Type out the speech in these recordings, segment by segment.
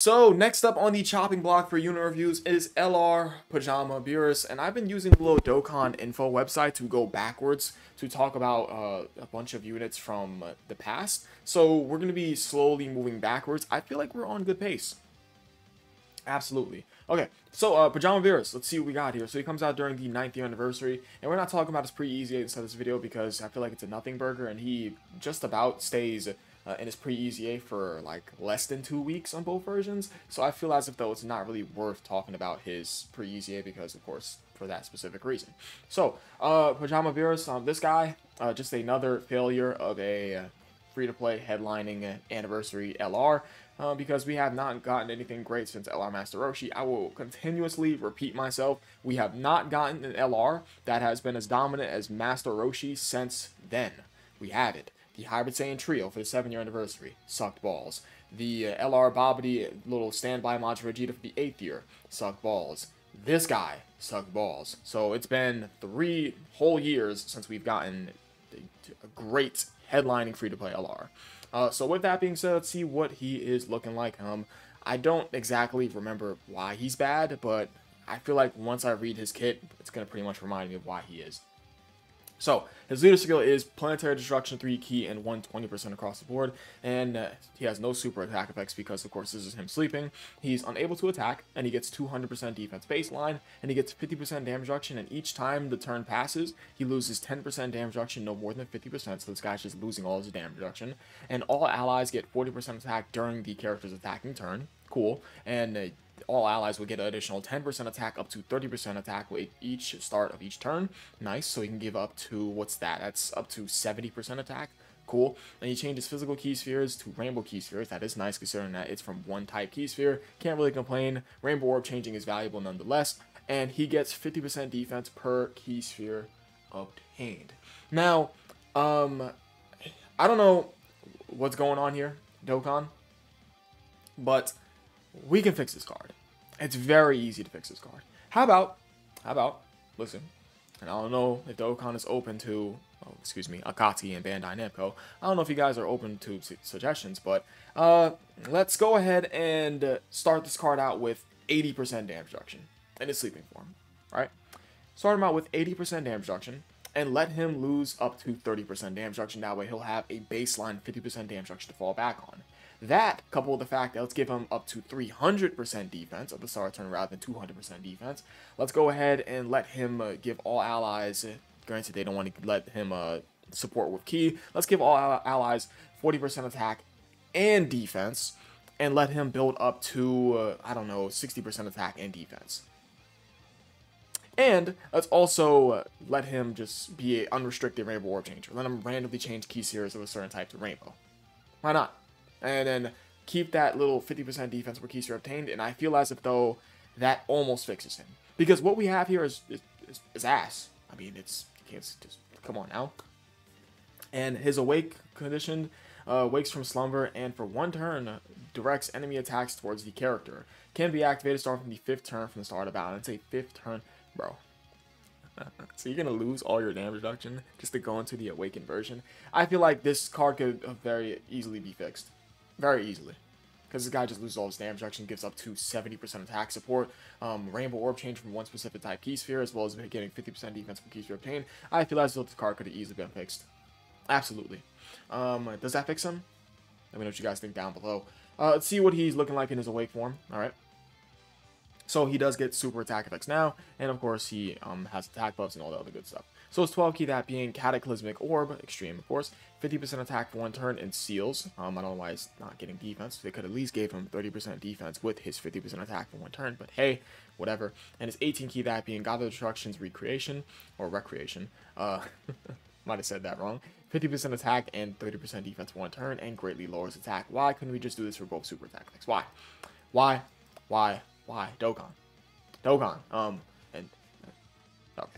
So next up on the chopping block for unit reviews is LR Pajama Beerus, and I've been using the little Dokkan info website to go backwards to talk about uh, a bunch of units from the past. So we're going to be slowly moving backwards. I feel like we're on good pace. Absolutely. Okay, so uh, Pajama Beerus, let's see what we got here. So he comes out during the 9th year anniversary, and we're not talking about his pre-EZA inside this video because I feel like it's a nothing burger, and he just about stays uh, in his pre-EZA for like less than two weeks on both versions. So I feel as if though it's not really worth talking about his pre-EZA because of course for that specific reason. So uh, Pajama Beerus, um, this guy, uh, just another failure of a uh, free-to-play headlining anniversary LR. Uh, because we have not gotten anything great since LR Master Roshi. I will continuously repeat myself. We have not gotten an LR that has been as dominant as Master Roshi since then. We have it. The Hybrid Saiyan Trio for the 7 year anniversary sucked balls. The uh, LR Babidi little standby Majin Vegeta for the 8th year sucked balls. This guy sucked balls. So it's been three whole years since we've gotten a great headlining free to play LR. Uh, so with that being said, let's see what he is looking like. Um, I don't exactly remember why he's bad, but I feel like once I read his kit, it's going to pretty much remind me of why he is. So, his leader skill is Planetary Destruction 3 key and 120% across the board, and uh, he has no super attack effects because, of course, this is him sleeping. He's unable to attack, and he gets 200% defense baseline, and he gets 50% damage reduction, and each time the turn passes, he loses 10% damage reduction, no more than 50%, so this guy's just losing all his damage reduction. And all allies get 40% attack during the character's attacking turn. Cool. And uh, all allies will get an additional 10% attack up to 30% attack with each start of each turn. Nice, so he can give up to, what's that? That's up to 70% attack. Cool. And he changes physical key spheres to rainbow key spheres. That is nice considering that it's from one type key sphere. Can't really complain. Rainbow orb changing is valuable nonetheless. And he gets 50% defense per key sphere obtained. Now, um, I don't know what's going on here, Dokkan, but we can fix this card. It's very easy to fix this card. How about, how about, listen, and I don't know if Dokkan is open to, oh, excuse me, Akatsuki and Bandai Namco. I don't know if you guys are open to su suggestions, but uh, let's go ahead and uh, start this card out with 80% damage reduction in his sleeping form, right? Start him out with 80% damage reduction and let him lose up to 30% damage reduction. That way he'll have a baseline 50% damage reduction to fall back on. That, coupled with the fact that let's give him up to 300% defense of the start turn rather than 200% defense. Let's go ahead and let him uh, give all allies, granted they don't want to let him uh, support with key, let's give all allies 40% attack and defense, and let him build up to, uh, I don't know, 60% attack and defense. And let's also uh, let him just be an unrestricted rainbow orb changer. Let him randomly change key spheres of a certain type to rainbow. Why not? And then keep that little 50% defense where are obtained, and I feel as if though that almost fixes him. Because what we have here is, is, is, ass. I mean, it's, it's just, come on now. And his awake condition uh, wakes from slumber, and for one turn, directs enemy attacks towards the character. Can be activated starting from the fifth turn from the start of battle. It's a fifth turn, bro. so you're gonna lose all your damage reduction just to go into the awakened version. I feel like this card could very easily be fixed very easily. Because this guy just loses all his damage reduction, gives up to 70% attack support, um, Rainbow Orb change from one specific type key sphere, as well as getting 50% defense from key sphere obtained. I feel as though this card could have easily been fixed. Absolutely. Um, does that fix him? Let me know what you guys think down below. Uh, let's see what he's looking like in his awake form. Alright. So he does get super attack effects now, and of course he um, has attack buffs and all the other good stuff. So it's 12 key, that being Cataclysmic Orb, Extreme, of course, 50% attack for one turn, and Seals. Um, I don't know why he's not getting defense. They could at least gave him 30% defense with his 50% attack for one turn, but hey, whatever. And his 18 key, that being God of Destruction's Recreation, or Recreation. Uh, might have said that wrong. 50% attack and 30% defense one turn, and greatly lowers attack. Why couldn't we just do this for both super attack effects? Why? Why? Why? Why? Dokkan. Dokkan. Um, and, okay.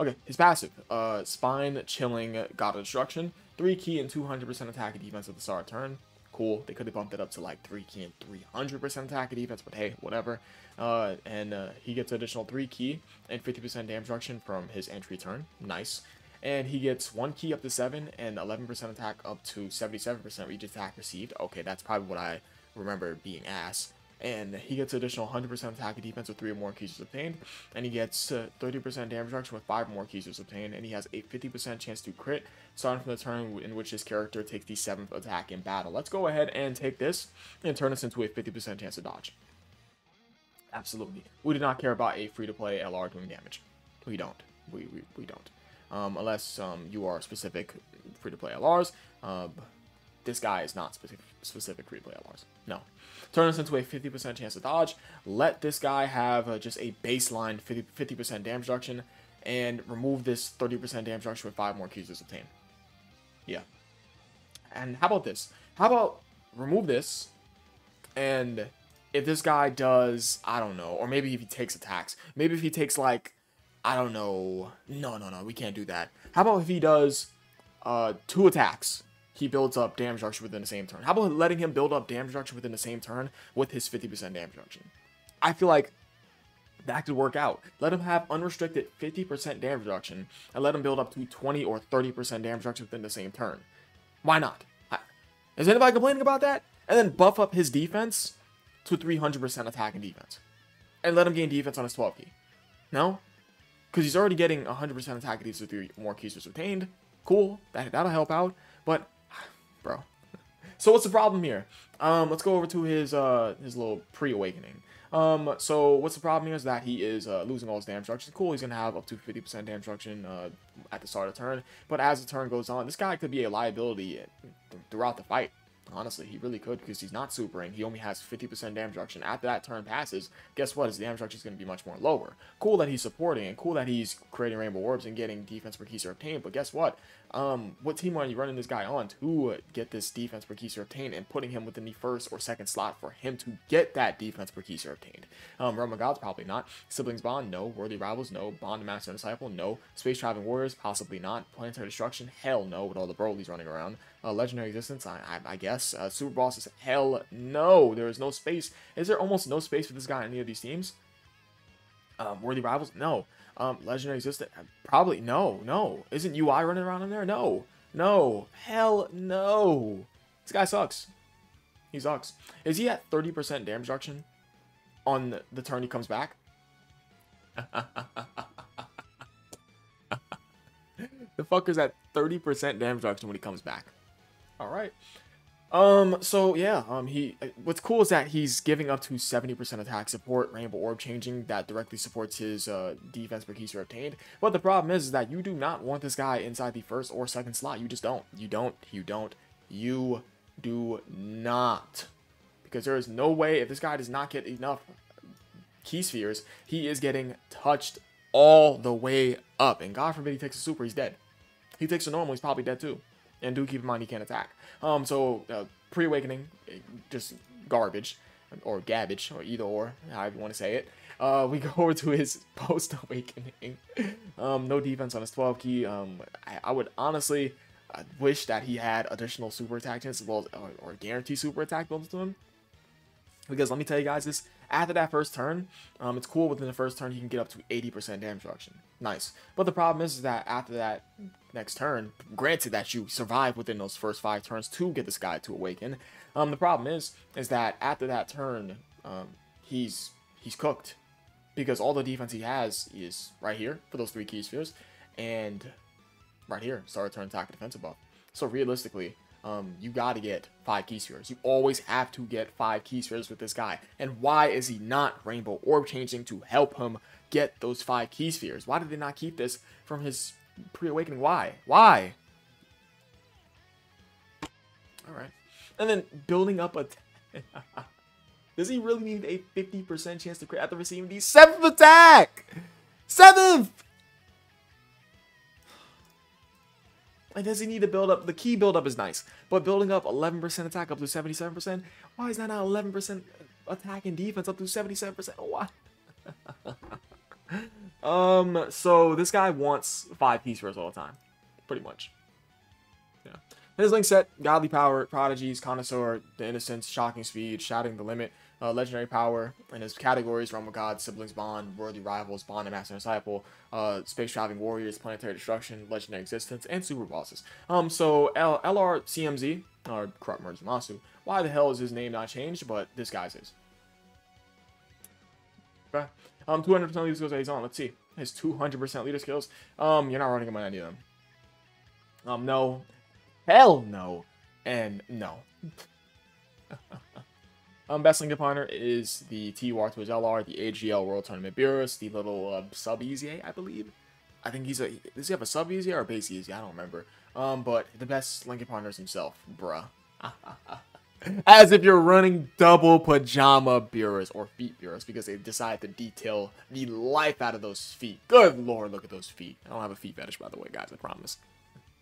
Okay, his passive. Uh, Spine, Chilling, God of Destruction. 3 key and 200% attack and defense at the start of turn. Cool. They could have bumped it up to like 3 key and 300% attack and defense, but hey, whatever. Uh, and uh, he gets additional 3 key and 50% damage reduction from his entry turn. Nice. And he gets 1 key up to 7 and 11% attack up to 77% each attack received. Okay, that's probably what I remember being ass. And he gets additional 100% attack and defense with 3 or more keys obtained, and he gets 30% uh, damage reduction with 5 more keys obtained, and he has a 50% chance to crit, starting from the turn in which his character takes the 7th attack in battle. Let's go ahead and take this and turn this into a 50% chance to dodge. Absolutely. We do not care about a free-to-play LR doing damage. We don't. We, we, we don't. Um, unless um, you are specific free-to-play LRs. Uh, this guy is not specific, specific free-to-play LRs. No. Turn this into a 50% chance to dodge. Let this guy have uh, just a baseline 50, percent damage reduction. And remove this 30% damage reduction with 5 more keys to obtain. Yeah. And how about this? How about remove this and if this guy does, I don't know, or maybe if he takes attacks, maybe if he takes like, I don't know, no, no, no, we can't do that. How about if he does uh, two attacks, he builds up damage reduction within the same turn. How about letting him build up damage reduction within the same turn with his 50% damage reduction? I feel like that could work out. Let him have unrestricted 50% damage reduction and let him build up to 20 or 30% damage reduction within the same turn. Why not? Is anybody complaining about that? And then buff up his defense to 300% attack and defense. And let him gain defense on his 12 key. No? Because he's already getting 100% attack and defense with three more keys retained. Cool. That, that'll help out. But, bro. So what's the problem here? Um, let's go over to his uh his little pre-awakening. Um, so what's the problem here is that he is uh, losing all his damage reduction. Cool, he's gonna have up to 50% damage reduction uh, at the start of the turn. But as the turn goes on, this guy could be a liability throughout the fight. Honestly, he really could because he's not supering. He only has 50% damage reduction. After that turn passes, guess what? His damage reduction is going to be much more lower. Cool that he's supporting and cool that he's creating Rainbow Orbs and getting defense per keys obtained. But guess what? Um, what team are you running this guy on to get this defense per keys obtained and putting him within the first or second slot for him to get that defense per keys obtained? Um, Realm of Gods, probably not. Siblings Bond, no. Worthy Rivals, no. Bond Master Disciple, no. Space Traveling Warriors, possibly not. Planetary Destruction, hell no, with all the Broly's running around. Uh, Legendary Existence, I, I, I guess. Uh, Super Bosses, hell no. There is no space. Is there almost no space for this guy in any of these teams? Um, Worthy Rivals, no. Um, Legendary Existence, probably no, no. Isn't UI running around in there? No, no, hell no. This guy sucks. He sucks. Is he at 30% damage reduction on the turn he comes back? the fucker's at 30% damage reduction when he comes back. All right. Um, so yeah, um, he, what's cool is that he's giving up to 70% attack support, Rainbow Orb changing, that directly supports his, uh, defense per keys are obtained. But the problem is, is that you do not want this guy inside the first or second slot. You just don't. You don't. You don't. You do not. Because there is no way, if this guy does not get enough key spheres, he is getting touched all the way up. And God forbid he takes a super, he's dead. He takes a normal, he's probably dead too. And do keep in mind he can't attack. Um, so uh, pre-awakening, just garbage or garbage or either or, however you want to say it. Uh, we go over to his post-awakening. um, no defense on his 12 key. Um, I, I would honestly wish that he had additional super attack chance as well as or, or guarantee super attack built to him. Because let me tell you guys this, after that first turn, um, it's cool within the first turn he can get up to 80% damage reduction. Nice. But the problem is, is that after that next turn, granted that you survive within those first five turns to get this guy to awaken, um, the problem is, is that after that turn, um, he's, he's cooked. Because all the defense he has is right here for those three key spheres, and right here, start turn attack defensive buff. So realistically, um, you got to get five key spheres. You always have to get five key spheres with this guy. And why is he not Rainbow Orb changing to help him get those five key spheres? Why did they not keep this from his pre-awakening? Why? Why? Alright. And then building up a... Does he really need a 50% chance to crit after receiving the 7th attack? 7th! Like, does he need to build up? The key build up is nice, but building up 11% attack up to 77%, why is that not 11% attack and defense up to 77%? Why? um, so this guy wants five key spheres all the time, pretty much. Yeah. His link set, Godly Power, Prodigies, Connoisseur, The Innocents, Shocking Speed, Shouting the Limit, uh, legendary power and his categories Realm of God, Siblings Bond, Worthy Rivals, Bond and Master Disciple, uh, Space Traveling Warriors, Planetary Destruction, Legendary Existence, and Super Bosses. Um, so L- LR CMZ, or Corrupt Merged Zamasu, why the hell is his name not changed, but this guy's is. Okay. Um, 200% leader skills that he's on. Let's see. His 200% leader skills. Um, you're not running him on any of them. Um, no. Hell no. And no. um, best link partner is the T-War to his LR, the AGL World Tournament Beerus, the little uh, sub easy, I believe. I think he's a. Does he have a sub easy or a base easy? I don't remember. Um, but the best Lincoln partner is himself, bruh. As if you're running double pajama Beerus or feet Beerus because they decide to detail the life out of those feet. Good lord, look at those feet. I don't have a feet fetish, by the way, guys, I promise.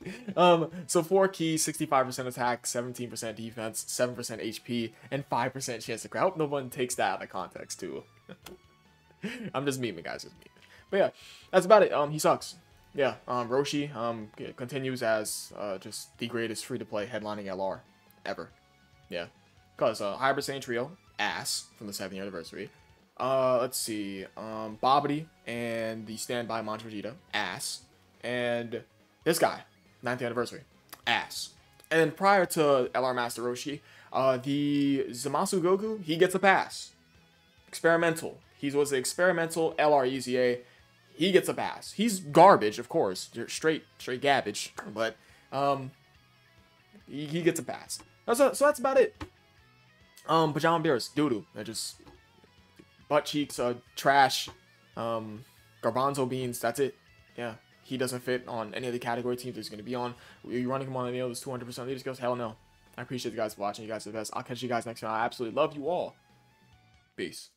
um, so 4 keys, 65% attack, 17% defense, 7% HP, and 5% chance to crit. I hope no one takes that out of context, too. I'm just memeing, guys, just memeing. But yeah, that's about it. Um, he sucks. Yeah, um, Roshi um, continues as uh, just the greatest free-to-play headlining LR ever. Yeah. Because uh, Hybrid Saiyan Trio, ass, from the 7th anniversary. Uh, let's see. Um, Babidi and the Standby Majin Vegeta, ass. And this guy, 9th anniversary, ass. And then prior to LR Master Roshi, uh, the Zamasu Goku, he gets a pass. Experimental. He was the experimental LR EZA. He gets a pass. He's garbage, of course. Straight, straight garbage. But, um, he, he gets a pass. So, so that's about it. Um, Pajama Beerus, doo-doo. They're just butt cheeks, uh, trash, um, garbanzo beans. That's it. Yeah, he doesn't fit on any of the category teams he's going to be on. Are you running him on any of those 200% leader skills? Hell no. I appreciate you guys watching. You guys are the best. I'll catch you guys next time. I absolutely love you all. Peace.